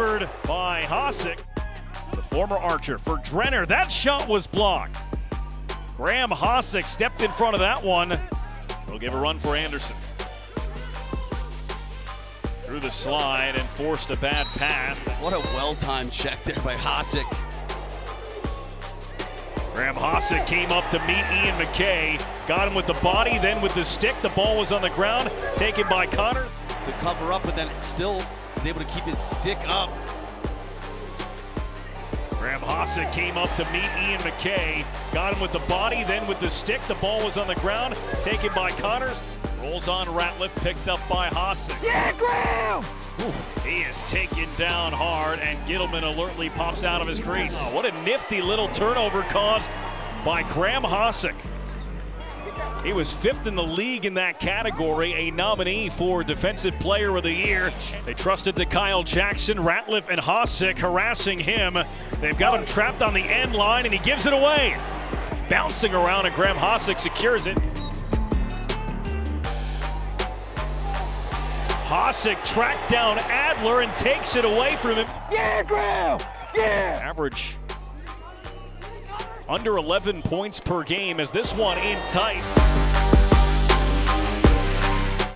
delivered by Hossack, the former archer for Drenner. That shot was blocked. Graeme Hossack stepped in front of that one. He'll give a run for Anderson. Through the slide and forced a bad pass. What a well-timed check there by Hossack. Graeme Hossack came up to meet Ian MacKay. Got him with the body, then with the stick. The ball was on the ground, taken by Connors. To cover up, but then still is able to keep his stick up. Graeme Hossack came up to meet Ian MacKay. Got him with the body, then with the stick. The ball was on the ground, taken by Connors. Rolls on Ratliff, picked up by Hossack. Yeah, Graeme! Ooh, he is taken down hard, and Ghitelman alertly pops out of his crease. Oh, what a nifty little turnover caused by Graeme Hossack. He was fifth in the league in that category, a nominee for Defensive Player of the Year. They trusted to Kyle Jackson, Ratliff, and Hossack harassing him. They've got him trapped on the end line, and he gives it away. Bouncing around, and Graeme Hossack secures it. Hossack tracked down Adler and takes it away from him. Yeah, Graeme! Yeah! Average under 11 points per game as this one in tight.